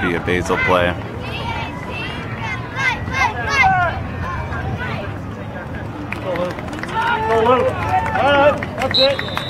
be a Basil play. That's it.